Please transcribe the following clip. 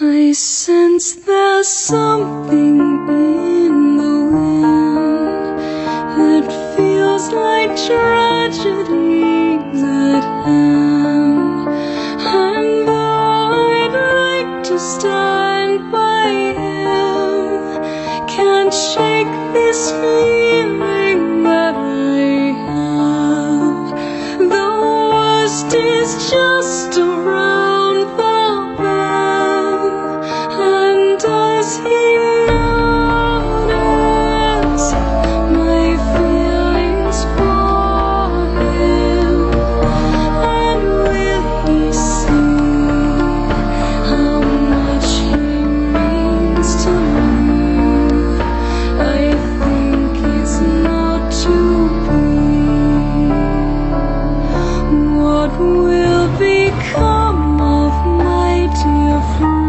I sense there's something in the wind that feels like tragedies at hand. And though I'd like to stand by him, can't shake this feeling. will become of my dear friend?